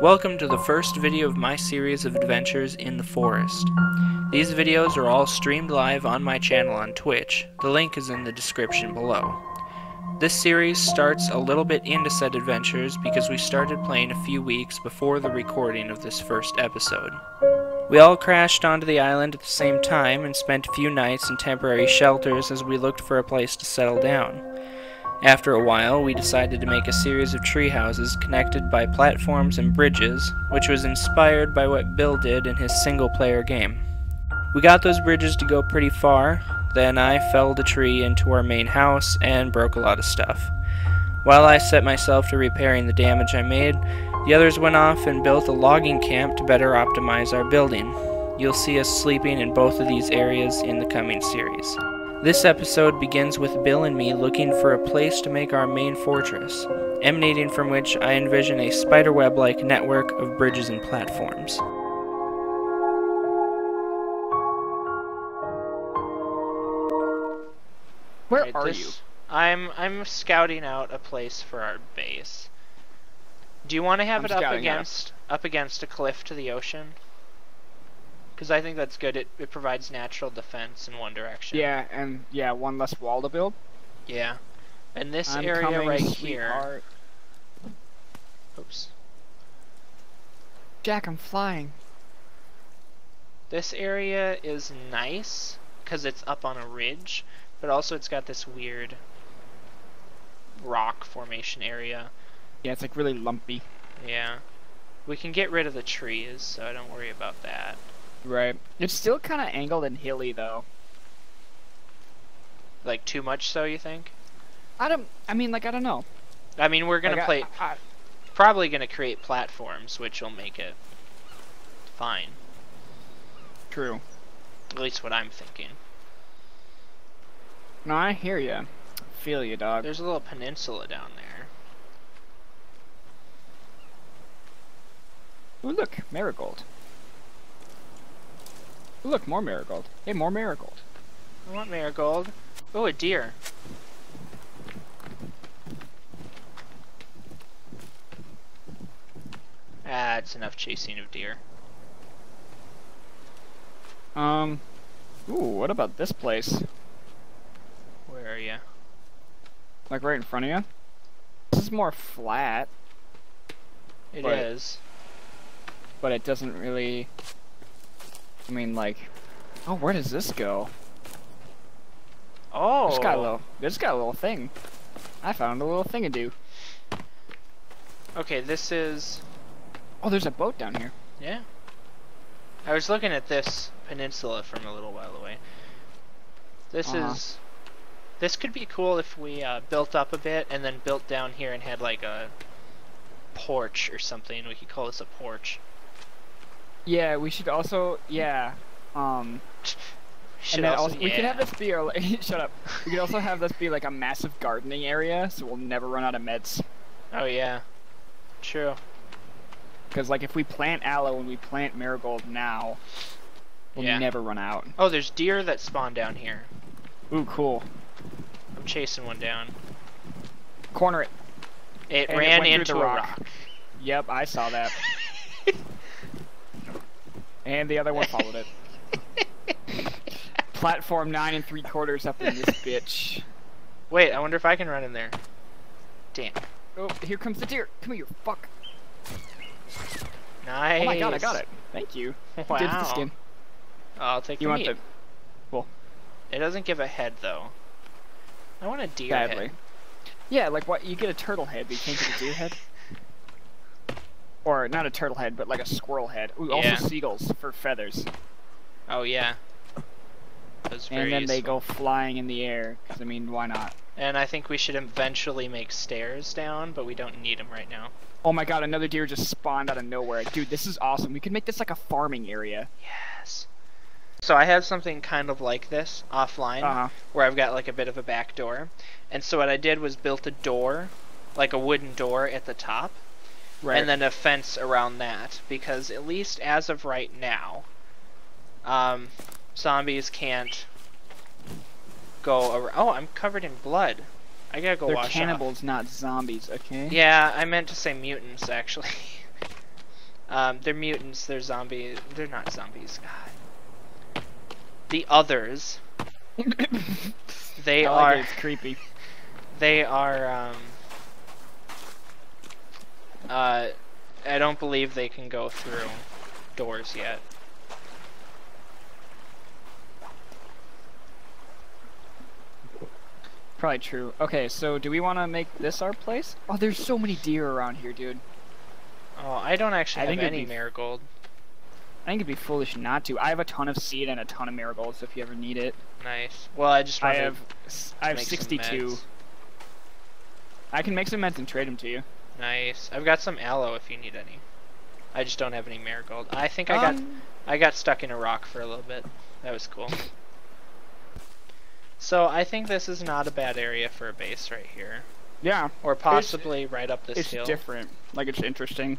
Welcome to the first video of my series of adventures in the forest. These videos are all streamed live on my channel on Twitch. The link is in the description below. This series starts a little bit into said adventures because we started playing a few weeks before the recording of this first episode. We all crashed onto the island at the same time and spent a few nights in temporary shelters as we looked for a place to settle down. After a while, we decided to make a series of tree houses connected by platforms and bridges, which was inspired by what Bill did in his single player game. We got those bridges to go pretty far, then I felled a tree into our main house and broke a lot of stuff. While I set myself to repairing the damage I made, the others went off and built a logging camp to better optimize our building. You'll see us sleeping in both of these areas in the coming series. This episode begins with Bill and me looking for a place to make our main fortress, emanating from which I envision a spiderweb like network of bridges and platforms. Where Right, are this- you? I'm I'm scouting out a place for our base. Do you want to have I'm it up scouting out against up against a cliff to the ocean? Because I think that's good. It it provides natural defense in one direction. Yeah, and yeah, one less wall to build. Yeah. And this I'm area coming, right here. Oops. Jack, I'm flying. This area is nice because it's up on a ridge, but also it's got this weird rock formation area. Yeah, it's like really lumpy. Yeah. We can get rid of the trees, so I don't worry about that. Right. It's still kind of angled and hilly though. Like too much so, you think? I don't. I mean, like I don't know. I mean, we're gonna Like, I- play. I- Probably gonna create platforms, which will make it fine. true. At least what I'm thinking. No, I hear you. Feel you, dog. There's a little peninsula down there. Ooh, look, marigold. Look, more marigold. Hey, more marigold. I want marigold. Oh, a deer. Ah, it's enough chasing of deer. Um. Ooh, what about this place? Where are you? Like right in front of you? This is more flat, It Right. is. but it doesn't really. I mean, like. Oh, where does this go? Oh. This got a little. This got a little thing. I found a little thing to do. Okay, this is. Oh, there's a boat down here. Yeah. I was looking at this peninsula from a little while away. This Uh-huh. is. This could be cool if we uh, built up a bit and then built down here and had like a porch or something. We could call this a porch. Yeah, we should also. Yeah. Um. Should and then also, also, we yeah. have this be our. shut up. We could also have this be like a massive gardening area, so we'll never run out of meds. Oh yeah. True. Because like if we plant aloe and we plant marigold now, we'll Yeah. never run out. Oh, there's deer that spawn down here. Ooh, cool. I'm chasing one down. Corner it. It And ran through into a rock. rock. Yep, I saw that. and the other one followed it. Platform nine and three quarters up in this bitch. Wait, I wonder if I can run in there. Damn. Oh, here comes the deer. Come here, fuck. Nice. Oh my god, I got it. Thank you. Wow. The skin. Oh, I'll take You the want meat. the well It doesn't give a head though. I want a deer badly? head. Yeah, like what? You get a turtle head, but you can't get a deer head. Or not a turtle head, but like a squirrel head. Ooh, also seagulls for feathers. Oh yeah. That's and then they go flying in the air. Because I mean, why not? And I think we should eventually make stairs down, but we don't need them right now. Oh my god, another deer just spawned out of nowhere. Dude, this is awesome. We could make this like a farming area. Yes. So I have something kind of like this offline, Uh huh. where I've got like a bit of a back door. And so what I did was built a door, like a wooden door at the top, Right. and then a fence around that because at least as of right now um, zombies can't go around oh i'm covered in blood i gotta go They're wash cannibals, not zombies. Okay. yeah i meant to say mutants actually Um, they're mutants. They're zombies. They're not zombies. God. The others. They I like are. it, It's creepy. They are. Um, uh, I don't believe they can go through doors yet. Probably true. Okay, so do we want to make this our place? Oh, there's so many deer around here, dude. Oh, I don't actually I have think any be- marigold. I think it'd be foolish not to. I have a ton of seed and a ton of marigolds if you ever need it. Nice. Well, I just I have I have 62. I can make some meds and trade them to you. Nice. I've got some aloe if you need any. I just don't have any marigold. I think I got Um, I got stuck in a rock for a little bit. That was cool. So I think this is not a bad area for a base right here, Yeah, or possibly right up this it's hill. It's different. Like it's interesting.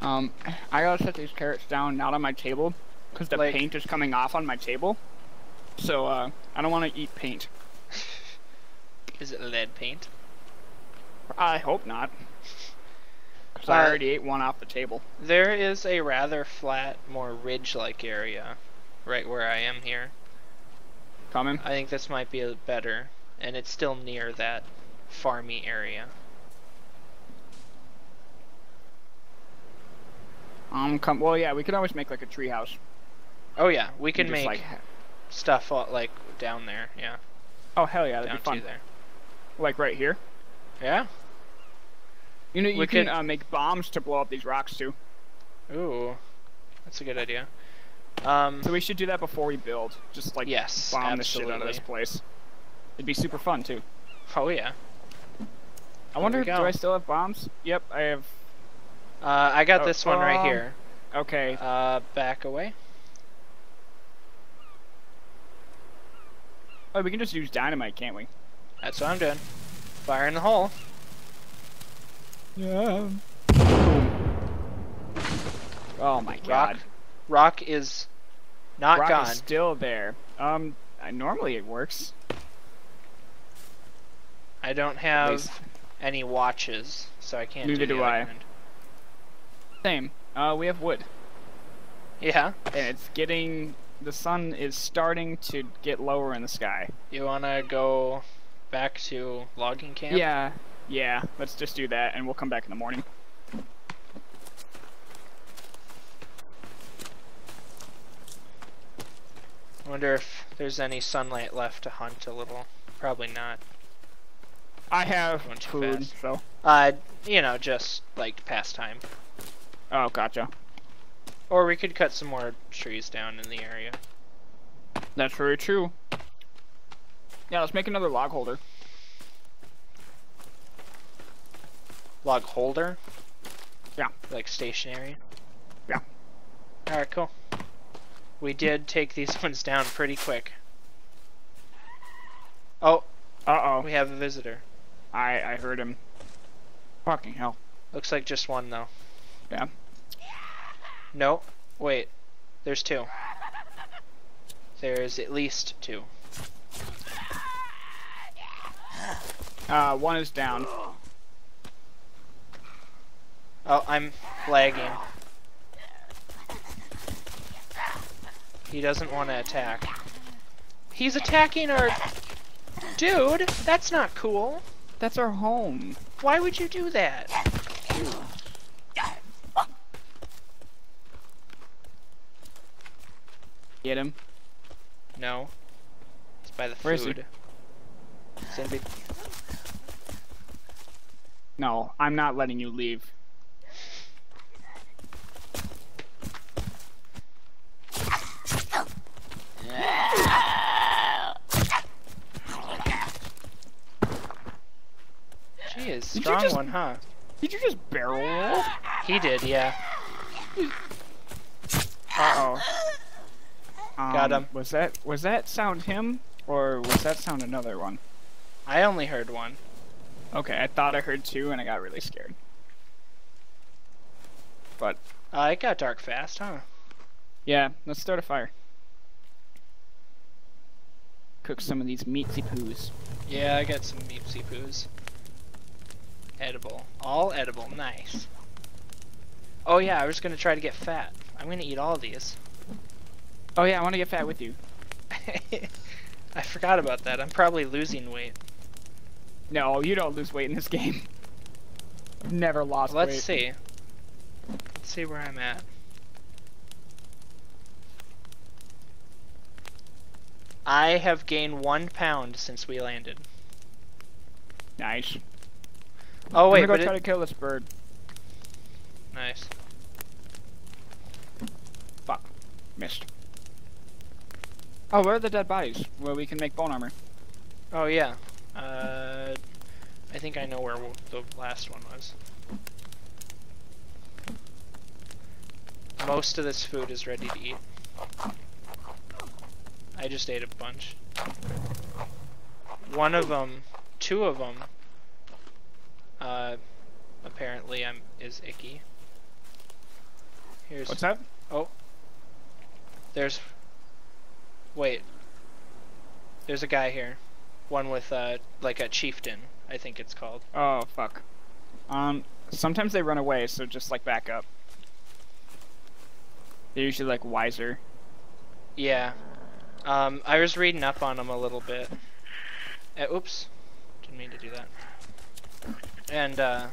Um, I gotta set these carrots down not on my table because the Like- paint is coming off on my table. So uh, I don't want to eat paint. Is it lead paint? I hope not. Because Uh, I already ate one off the table. There is a rather flat, more ridge-like area right where I am here. Coming. I think this might be a better, and it's still near that farmy area. Um, come. Well, yeah, we could always make like a tree house. Oh yeah, we can make like, stuff like down there. Yeah, oh hell yeah, that'd down be fun. there. Like right here. Yeah. You know, you We can could- uh, make bombs to blow up these rocks too. Ooh, that's a good idea. Um, So we should do that before we build. Just like Yes, bomb the shit out of this place. It'd be super fun too. oh yeah. I wonder, do. I still have bombs? Yep, I have. Uh, I got Oh, this one right um, here. Okay. Uh, back away. Oh, we can just use dynamite, can't we? That's what I'm doing. Fire in the hole. Yeah. Oh my Rock. god. Rock is not Rock gone. is still there. Um, I, normally it works. I don't have any watches, so I can't. Neither do, do I. end. Same. Uh, we have wood, Yeah. and it's getting. The sun is starting to get lower in the sky. You wanna go back to logging camp? Yeah, yeah. Let's just do that, and we'll come back in the morning. I Wonder if there's any sunlight left to hunt a little. Probably not. I have food, fast. so. Uh, you know, just like pastime. Oh, gotcha. Or we could cut some more trees down in the area. That's very true. Yeah, let's make another log holder. Log holder? Yeah. Like stationary? Yeah. Alright, cool. We did take these ones down pretty quick. Oh, Uh oh. we have a visitor. I I heard him. Fucking hell. Looks like just one though. Yeah. No, wait. There's two. There's at least two. Uh, one is down. Oh, I'm lagging. He doesn't want to attack. He's attacking our... Dude, that's not cool. That's our home. Why would you do that? Get him. No. It's by the Where is he? food. In be- No, I'm not letting you leave. She is Did you strong just- one, huh? Did you just barrel roll? He did, yeah. Uh oh. Um, Got him. Was that was that sound him or was that sound another one? I only heard one. Okay, I thought I heard two and I got really scared. But Uh, it got dark fast, huh? yeah, let's start a fire. Cook some of these meatsy poos. Yeah, I got some meepsy poos. Edible. All edible. Nice. Oh yeah, I was gonna try to get fat. I'm gonna eat all these. Oh yeah, I want to get fat with you. I forgot about that. I'm probably losing weight. No, you don't lose weight in this game. I've never lost weight. Let's weight. see. Let's see where I'm at. I have gained one pound since we landed. Nice. Oh wait, I'm gonna go try it, to kill this bird. nice. Fuck. Missed. Oh, where are the dead bodies? Where we can make bone armor. Oh yeah. Uh, I think I know where the last one was. Most of this food is ready to eat. I just ate a bunch. One of them, two of them, uh, apparently I'm is icky. Here's What's that? Oh. There's wait. There's a guy here. One with uh like a chieftain, I think it's called. Oh, fuck. Um, sometimes they run away, so just, like, back up. They're usually, like, wiser. Yeah. Um, I was reading up on them a little bit. Uh, oops. Didn't mean to do that. And, uh,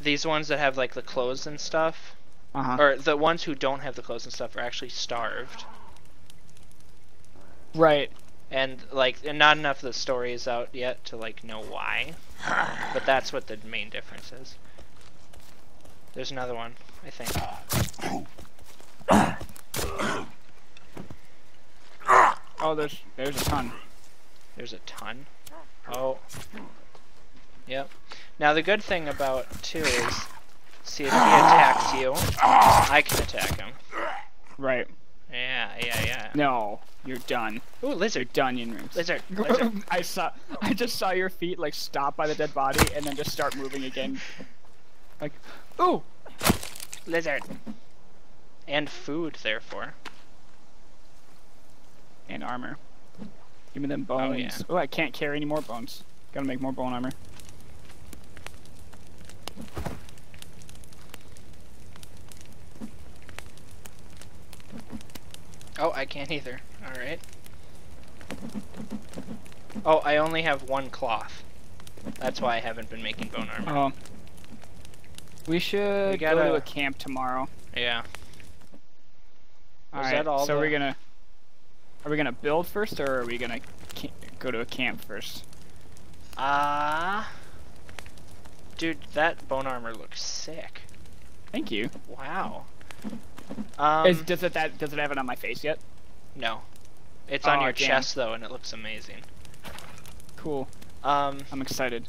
these ones that have, like, the clothes and stuff, Uh-huh. or the ones who don't have the clothes and stuff are actually starved. Right. And, like, and not enough of the story is out yet to, like, know why. But that's what the main difference is. There's another one, I think. Oh, there's there's a ton. There's a ton. Oh. Yep. Now the good thing about two is, see if he attacks you, I can attack him. Right. Yeah, yeah, yeah. No, you're done. Ooh, You're lizard, done, Yinrooms. lizard, lizard. I saw. I just saw your feet like stop by the dead body and then just start moving again. Like, ooh. lizard. And food, therefore. And armor. Give me them oh, bones. Oh, yeah. Oh, I can't carry any more bones. Gotta make more bone armor. Oh, I can't either. All right. Oh, I only have one cloth. That's why I haven't been making bone armor. Oh. We should We go to gotta- a camp tomorrow. Yeah. Alright, all so the- we're gonna. Are we gonna build first, or are we gonna go to a camp first? Ah. Dude, that bone armor looks sick. Thank you. Wow. Um, Is, does it that does it have it on my face yet? no. It's on Aw, your damn. chest though, and it looks amazing. Cool. Um, I'm excited.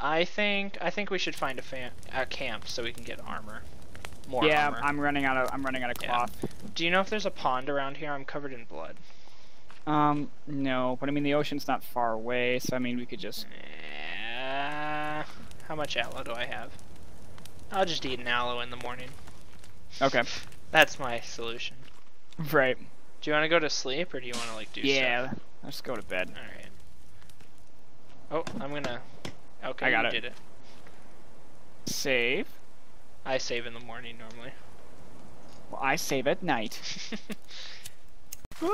I think I think we should find a, fa- a camp so we can get armor. More yeah, armor. I'm running out of I'm running out of Yeah. cloth. Do you know if there's a pond around here? I'm covered in blood. Um, no, but I mean the ocean's not far away, so I mean we could just. Uh, how much aloe do I have? I'll just eat an aloe in the morning. Okay. That's my solution. Right. Do you want to go to sleep or do you want to like do Yeah. stuff? Let's go to bed. All right. Oh, I'm gonna. Okay, I got you it. did it. Save. I save in the morning normally. Well, I save at night. Made